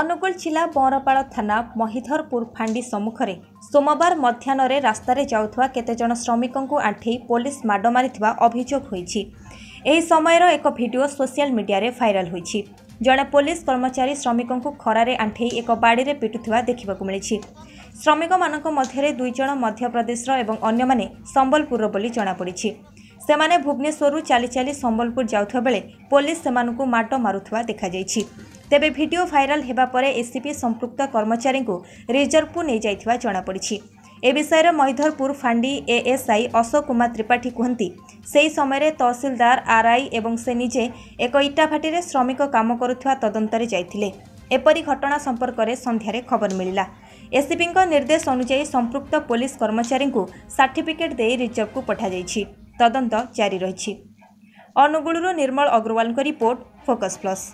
ଅନୁଗୁଳ ଜିଲ୍ଲା ବଅଁରପାଳ ଥାନା ମହିଧରପୁର ଫାଣ୍ଡି ସମ୍ମୁଖରେ ସୋମବାର ମଧ୍ୟାହ୍ନରେ ରାସ୍ତାରେ ଯାଉଥିବା କେତେଜଣ ଶ୍ରମିକଙ୍କୁ ଆଣ୍ଠେଇ ପୋଲିସ ମାଡ଼ ମାରିଥିବା ଅଭିଯୋଗ ହୋଇଛି। ଏହି ସମୟର ଏକ ଭିଡିଓ ସୋସିଆଲ ମିଡିଆରେ ଭାଇରାଲ ହୋଇଛି। ଜଣେ ପୋଲିସ କର୍ମଚାରୀ ଶ୍ରମିକଙ୍କୁ ଖରାରେ ଆଣ୍ଠେଇ ଏକ ବାଡ଼ିରେ ପିଟୁଥିବା ଦେଖିବାକୁ ମିଳିଛି। ଶ୍ରମିକମାନଙ୍କ ମଧ୍ୟରେ ଦୁଇ ଜଣ ମଧ୍ୟପ୍ରଦେଶର ଏବଂ ଅନ୍ୟମାନେ ସମ୍ବଲପୁରର ବୋଲି ଜଣାପଡ଼ିଛି। ସେମାନେ ଭୁବନେଶ୍ୱରରୁ ଚାଲି ଚାଲି ସମ୍ବଲପୁର ଯାଉଥିବା ବେଳେ ପୋଲିସ ସେମାନଙ୍କୁ ମାଡ଼ ମାରୁଥିବା ଦେଖାଯାଇଛି। ତେବେ ଭିଡିଓ ଭାଇରାଲ ହେବା ପରେ ଏସିପି ସମ୍ପୃକ୍ତ କର୍ମଚାରୀଙ୍କୁ ରିଜର୍ଭକୁ ନେଇଯାଇଥିବା ଜଣାପଡ଼ିଛି। ଏ ବିଷୟରେ ମହିଧରପୁର ଫାଣ୍ଡି ଏଏସ୍ଆଇ ଅଶୋକ କୁମାର ତ୍ରିପାଠୀ କୁହନ୍ତି ସେହି ସମୟରେ ତହସିଲଦାର ଆର୍ଆଇ ଏବଂ ସେ ନିଜେ ଏକ ଇଟାଭାଟିରେ ଶ୍ରମିକ କାମ କରୁଥିବା ତଦନ୍ତରେ ଯାଇଥିଲେ। ଏପରି ଘଟଣା ସମ୍ପର୍କରେ ସନ୍ଧ୍ୟାରେ ଖବର ମିଳିଲା। ଏସିପିଙ୍କ ନିର୍ଦ୍ଦେଶ ଅନୁଯାୟୀ ସମ୍ପୃକ୍ତ ପୋଲିସ କର୍ମଚାରୀଙ୍କୁ ସାର୍ଟିଫିକେଟ୍ ଦେଇ ରିଜର୍ଭକୁ ପଠାଯାଇଛି। ତଦନ୍ତ ଜାରି ରହିଛି। ଅନୁଗୁଳରୁ ନିର୍ମଳ ଅଗ୍ରୱାଲଙ୍କ ରିପୋର୍ଟ ଫୋକସ୍ ପ୍ଲସ୍।